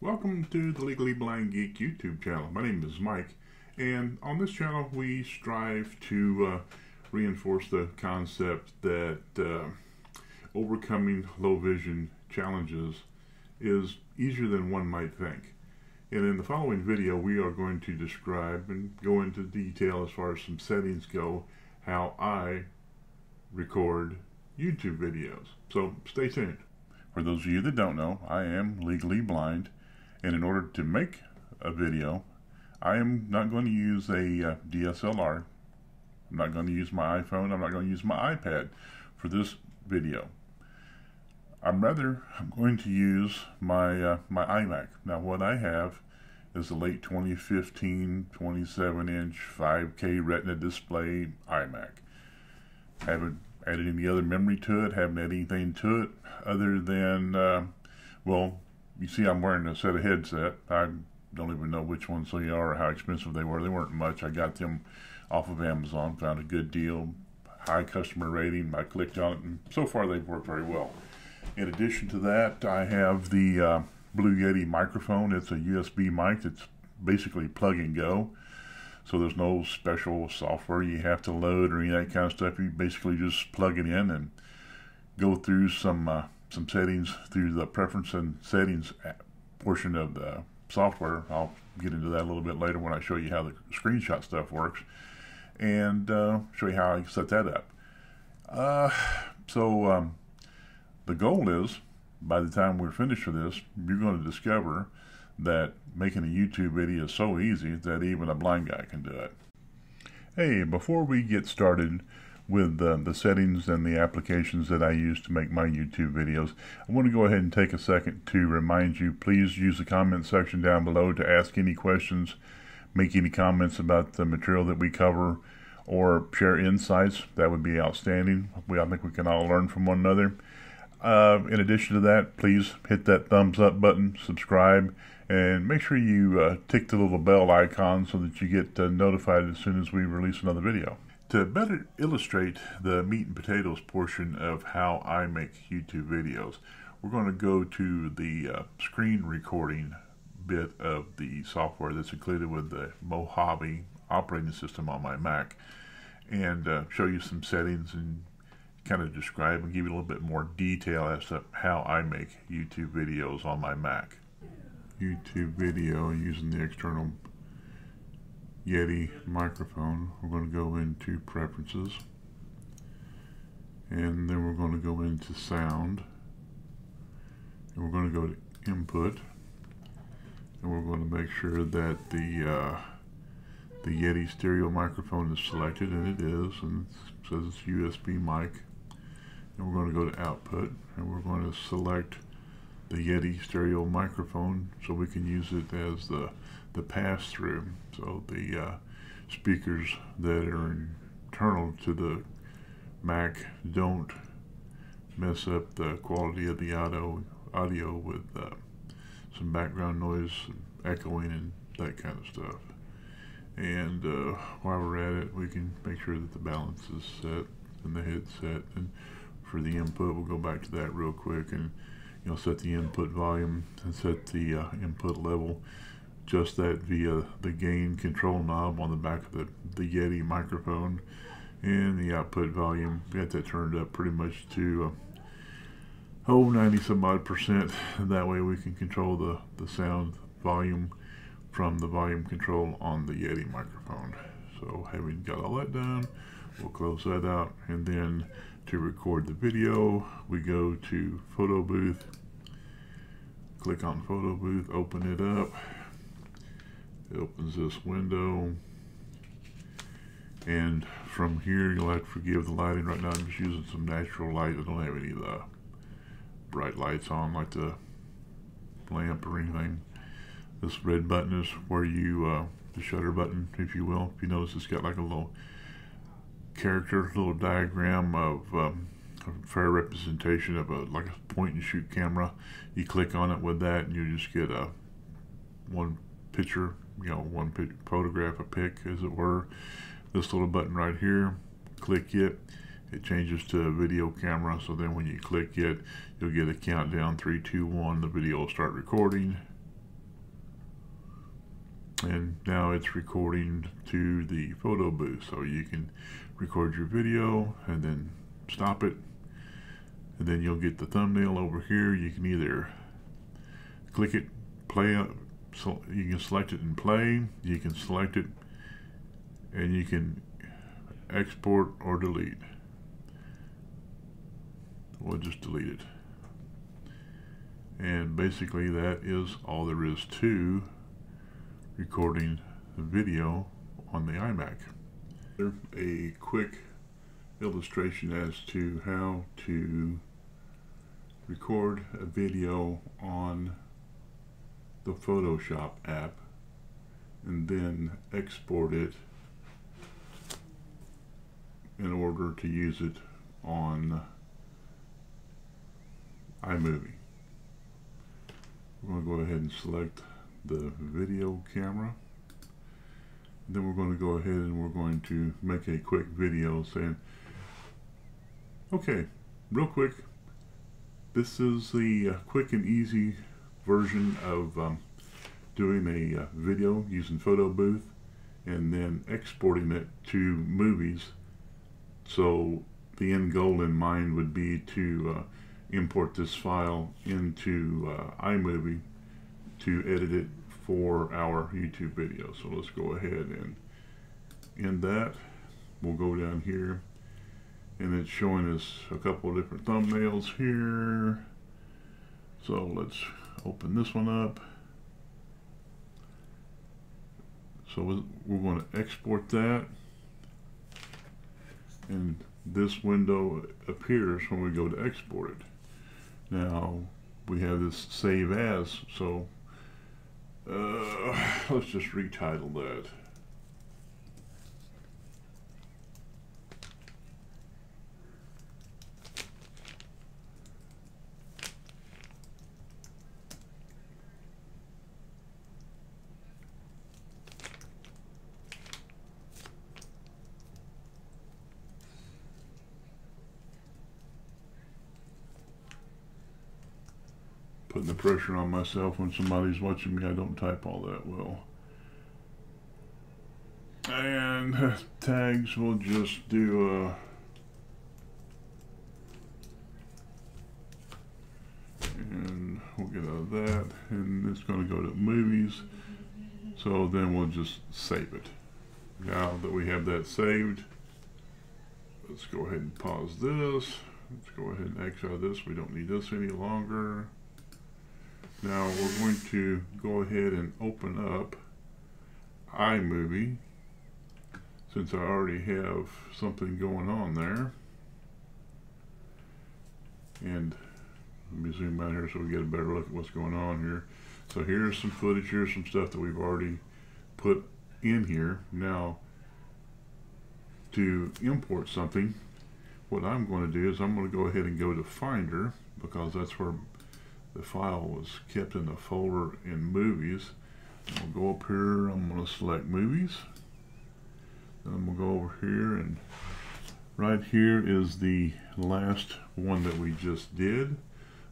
Welcome to the Legally Blind Geek YouTube channel. My name is Mike, and on this channel we strive to uh, reinforce the concept that uh, overcoming low vision challenges is easier than one might think. And in the following video we are going to describe and go into detail as far as some settings go, how I record YouTube videos. So stay tuned. For those of you that don't know, I am legally blind and in order to make a video, I am not going to use a uh, DSLR. I'm not going to use my iPhone. I'm not going to use my iPad for this video. I'm rather I'm going to use my uh, my iMac. Now what I have is a late 2015 27 inch 5K Retina display iMac. Haven't added any other memory to it. Haven't added anything to it other than uh, well you see I'm wearing a set of headset. I don't even know which ones they are or how expensive they were. They weren't much. I got them off of Amazon, found a good deal, high customer rating. I clicked on it, and so far they've worked very well. In addition to that, I have the uh, Blue Yeti microphone. It's a USB mic. It's basically plug and go. So there's no special software you have to load or any of that kind of stuff. You basically just plug it in and go through some uh, some settings through the preference and settings portion of the software. I'll get into that a little bit later when I show you how the screenshot stuff works and uh, show you how I set that up. Uh, so um, the goal is by the time we're finished with this, you're going to discover that making a YouTube video is so easy that even a blind guy can do it. Hey, before we get started, with uh, the settings and the applications that I use to make my YouTube videos. I want to go ahead and take a second to remind you, please use the comment section down below to ask any questions, make any comments about the material that we cover, or share insights. That would be outstanding. We, I think we can all learn from one another. Uh, in addition to that, please hit that thumbs up button, subscribe, and make sure you uh, tick the little bell icon so that you get uh, notified as soon as we release another video. To better illustrate the meat and potatoes portion of how I make YouTube videos, we're going to go to the uh, screen recording bit of the software that's included with the Mojave operating system on my Mac and uh, show you some settings and kind of describe and give you a little bit more detail as to how I make YouTube videos on my Mac. YouTube video using the external Yeti microphone, we're going to go into preferences. And then we're going to go into sound. And we're going to go to input. And we're going to make sure that the uh, the Yeti stereo microphone is selected and it is and it says it's USB mic. And we're going to go to output and we're going to select the Yeti stereo microphone so we can use it as the the pass-through. So the uh, speakers that are internal to the Mac don't mess up the quality of the audio, audio with uh, some background noise, echoing, and that kind of stuff. And uh, while we're at it, we can make sure that the balance is set and the headset. And for the input, we'll go back to that real quick and you know set the input volume and set the uh, input level just that via the gain control knob on the back of the, the Yeti microphone and the output volume. Got that turned up pretty much to uh, oh 90 some odd percent. That way we can control the, the sound volume from the volume control on the Yeti microphone. So having got all that done, we'll close that out and then to record the video we go to photo booth click on photo booth open it up it opens this window. And from here, you'll have to forgive the lighting. Right now, I'm just using some natural light. I don't have any of the bright lights on, like the lamp or anything. This red button is where you, uh, the shutter button, if you will. If you notice, it's got like a little character, little diagram of um, a fair representation of a like a point and shoot camera. You click on it with that, and you just get a one picture you know, one pic photograph, a pic, as it were. This little button right here, click it, it changes to a video camera. So then when you click it, you'll get a countdown, three, two, one, the video will start recording. And now it's recording to the photo booth so you can record your video and then stop it. And then you'll get the thumbnail over here. You can either click it play it so you can select it and play. You can select it and you can export or delete. We'll just delete it. And basically that is all there is to recording the video on the iMac. A quick illustration as to how to record a video on the Photoshop app and then export it in order to use it on iMovie. We're going to go ahead and select the video camera. Then we're going to go ahead and we're going to make a quick video saying, okay, real quick, this is the uh, quick and easy version of um, doing a uh, video using Photo Booth and then exporting it to movies. So the end goal in mind would be to uh, import this file into uh, iMovie to edit it for our YouTube video. So let's go ahead and end that. We'll go down here and it's showing us a couple of different thumbnails here. So let's open this one up. So we're going to export that and this window appears when we go to export it. Now we have this save as, so uh, let's just retitle that. Putting the pressure on myself when somebody's watching me. I don't type all that well. And tags, we'll just do a... And we'll get out of that. And it's going to go to movies. So then we'll just save it. Now that we have that saved, let's go ahead and pause this. Let's go ahead and X out of this. We don't need this any longer. Now we're going to go ahead and open up iMovie since I already have something going on there. And let me zoom out here so we get a better look at what's going on here. So here's some footage, here's some stuff that we've already put in here. Now, to import something, what I'm going to do is I'm going to go ahead and go to Finder because that's where the file was kept in the folder in movies. I'll go up here, I'm to select movies. Then I'm going to go over here and right here is the last one that we just did.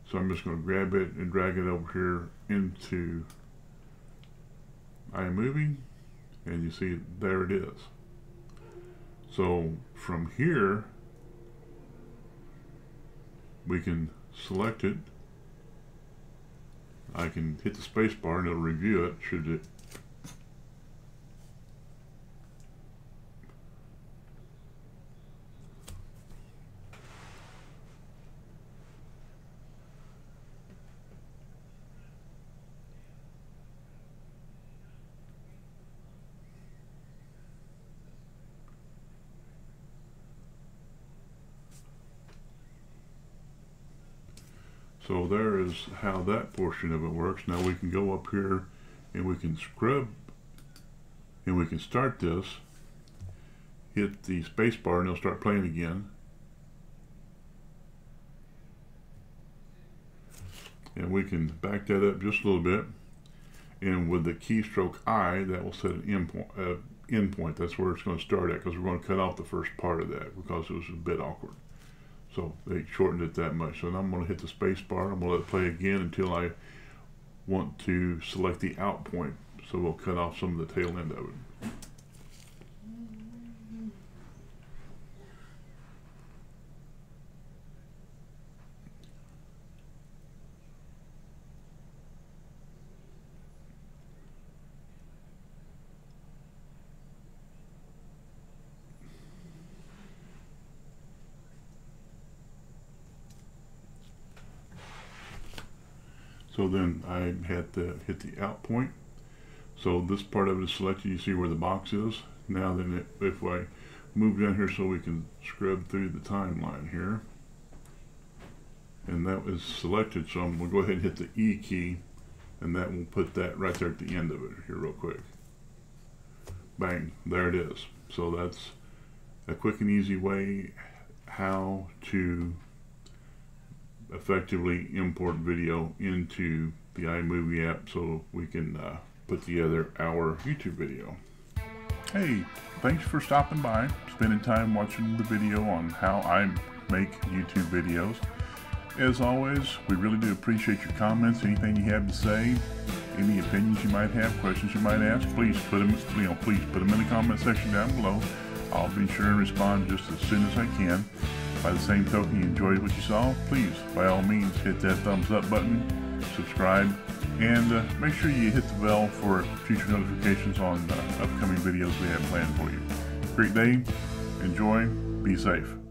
So I'm just going to grab it and drag it over here into iMovie and you see there it is. So from here we can select it I can hit the space bar and it'll review it should it So there is how that portion of it works. Now we can go up here and we can scrub and we can start this, hit the space bar and it'll start playing again. And we can back that up just a little bit. And with the keystroke I, that will set an in point. Uh, in point. That's where it's going to start at because we're going to cut off the first part of that because it was a bit awkward. So they shortened it that much. So now I'm going to hit the space bar. I'm going to let it play again until I want to select the out point. So we'll cut off some of the tail end of it. So then I had to hit the out point. So this part of it is selected. You see where the box is. Now then it, if I move down here so we can scrub through the timeline here. And that was selected. So I'm going to go ahead and hit the E key. And that will put that right there at the end of it here real quick. Bang. There it is. So that's a quick and easy way how to effectively import video into the iMovie app so we can uh, put together our YouTube video. Hey, thanks for stopping by, spending time watching the video on how I make YouTube videos. As always, we really do appreciate your comments, anything you have to say, any opinions you might have, questions you might ask, please put them, you know, please put them in the comment section down below. I'll be sure and respond just as soon as I can. By the same token, you enjoyed what you saw, please, by all means, hit that thumbs up button, subscribe, and uh, make sure you hit the bell for future notifications on uh, upcoming videos we have planned for you. Great day, enjoy, be safe.